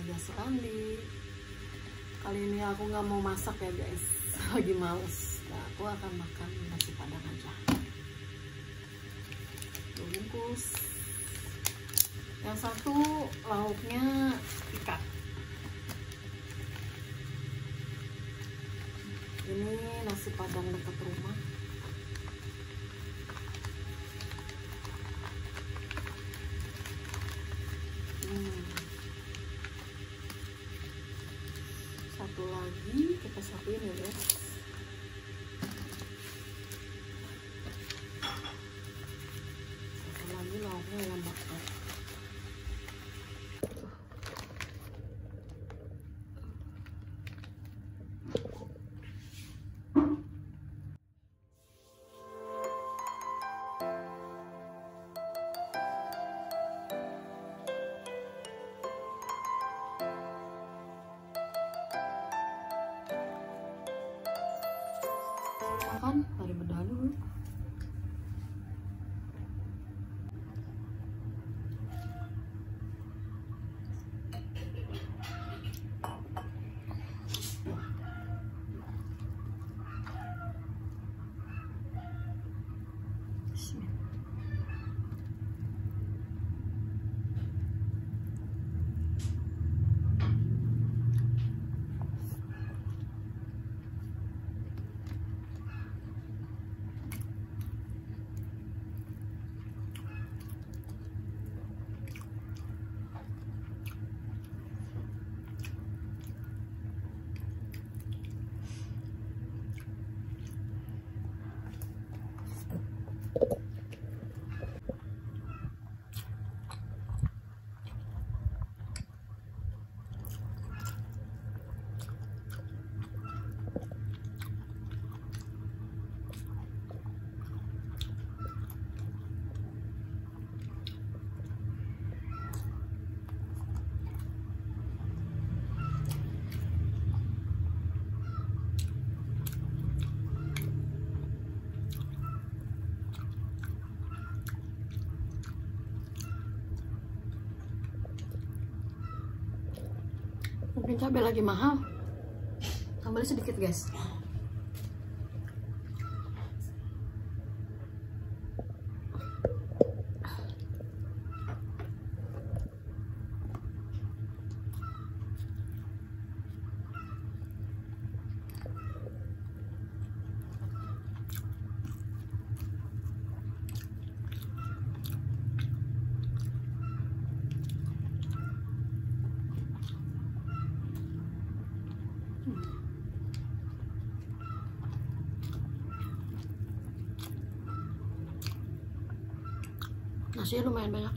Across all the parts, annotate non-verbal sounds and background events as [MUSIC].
aja sekali. Kali ini aku nggak mau masak ya guys. [LAUGHS] Lagi males. Nah, aku akan makan nasi padang aja. Bungkus. Yang satu lauknya ikan ini nasi padang dekat rumah. Makan dari bedah mungkin cabai lagi mahal. Tambah sedikit guys nasinya lumayan banyak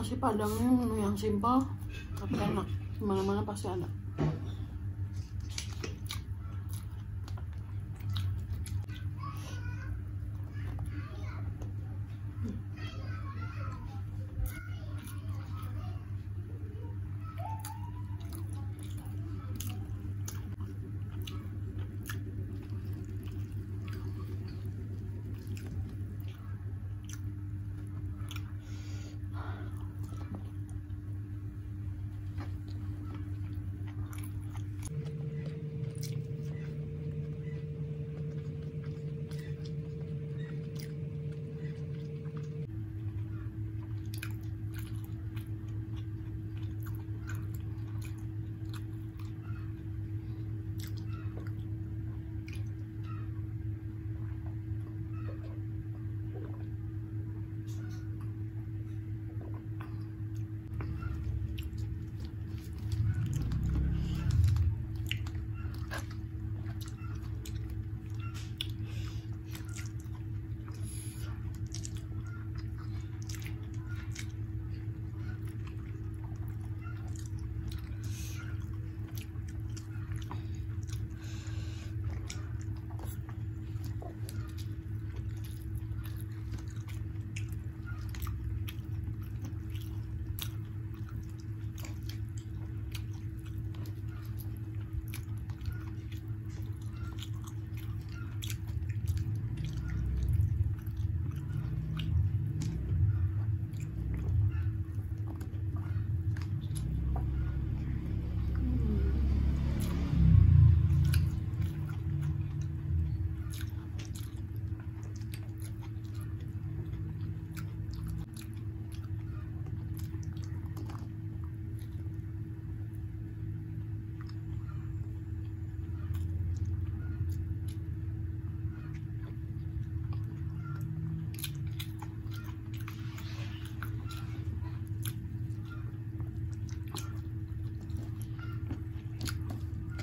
nasi padangnya menu yang simpel tapi enak. Mana-mana pasti ada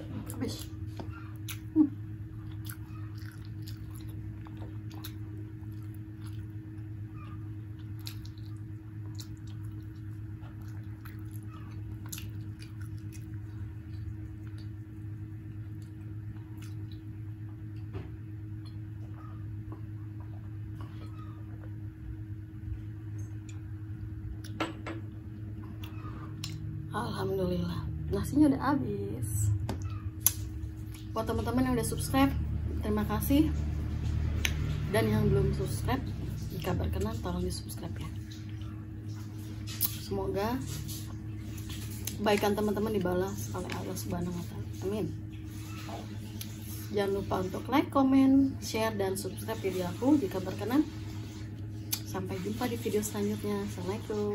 habis. Alhamdulillah nasinya udah habis buat teman-teman yang udah subscribe terima kasih dan yang belum subscribe jika berkenan tolong di subscribe ya semoga kebaikan teman-teman dibalas oleh Allah Subhanahu wa taala. Amin. Jangan lupa untuk like, komen, share dan subscribe video aku jika berkenan. Sampai jumpa di video selanjutnya. Assalamualaikum.